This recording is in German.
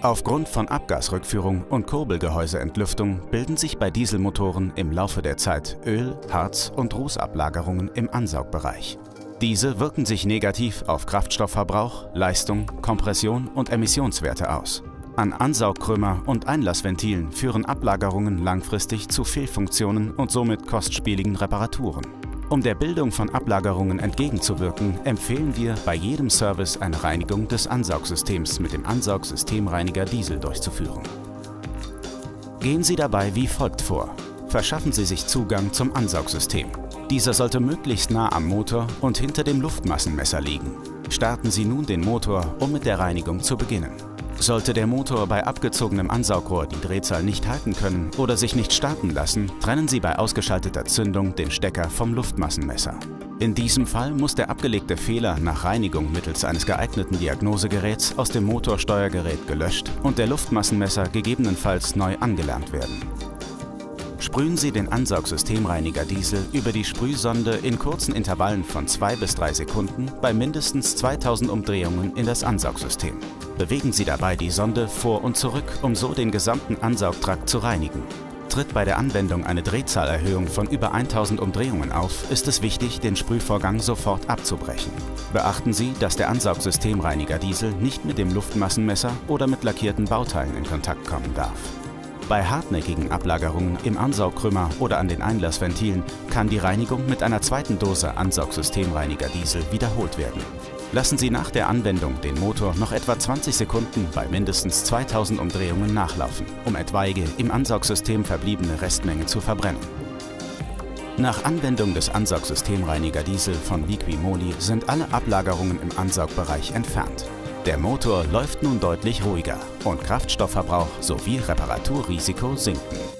Aufgrund von Abgasrückführung und Kurbelgehäuseentlüftung bilden sich bei Dieselmotoren im Laufe der Zeit Öl-, Harz- und Rußablagerungen im Ansaugbereich. Diese wirken sich negativ auf Kraftstoffverbrauch, Leistung, Kompression und Emissionswerte aus. An Ansaugkrümmer und Einlassventilen führen Ablagerungen langfristig zu Fehlfunktionen und somit kostspieligen Reparaturen. Um der Bildung von Ablagerungen entgegenzuwirken, empfehlen wir bei jedem Service eine Reinigung des Ansaugsystems mit dem Ansaugsystemreiniger Diesel durchzuführen. Gehen Sie dabei wie folgt vor. Verschaffen Sie sich Zugang zum Ansaugsystem. Dieser sollte möglichst nah am Motor und hinter dem Luftmassenmesser liegen. Starten Sie nun den Motor, um mit der Reinigung zu beginnen. Sollte der Motor bei abgezogenem Ansaugrohr die Drehzahl nicht halten können oder sich nicht starten lassen, trennen Sie bei ausgeschalteter Zündung den Stecker vom Luftmassenmesser. In diesem Fall muss der abgelegte Fehler nach Reinigung mittels eines geeigneten Diagnosegeräts aus dem Motorsteuergerät gelöscht und der Luftmassenmesser gegebenenfalls neu angelernt werden. Sprühen Sie den Ansaugsystemreiniger Diesel über die Sprühsonde in kurzen Intervallen von 2 bis 3 Sekunden bei mindestens 2000 Umdrehungen in das Ansaugsystem. Bewegen Sie dabei die Sonde vor und zurück, um so den gesamten Ansaugtrakt zu reinigen. Tritt bei der Anwendung eine Drehzahlerhöhung von über 1000 Umdrehungen auf, ist es wichtig, den Sprühvorgang sofort abzubrechen. Beachten Sie, dass der Ansaugsystemreiniger Diesel nicht mit dem Luftmassenmesser oder mit lackierten Bauteilen in Kontakt kommen darf. Bei hartnäckigen Ablagerungen im Ansaugkrümmer oder an den Einlassventilen kann die Reinigung mit einer zweiten Dose Ansaugsystemreiniger Diesel wiederholt werden. Lassen Sie nach der Anwendung den Motor noch etwa 20 Sekunden bei mindestens 2000 Umdrehungen nachlaufen, um etwaige im Ansaugsystem verbliebene Restmenge zu verbrennen. Nach Anwendung des Ansaugsystemreiniger Diesel von Liquimoli sind alle Ablagerungen im Ansaugbereich entfernt. Der Motor läuft nun deutlich ruhiger und Kraftstoffverbrauch sowie Reparaturrisiko sinken.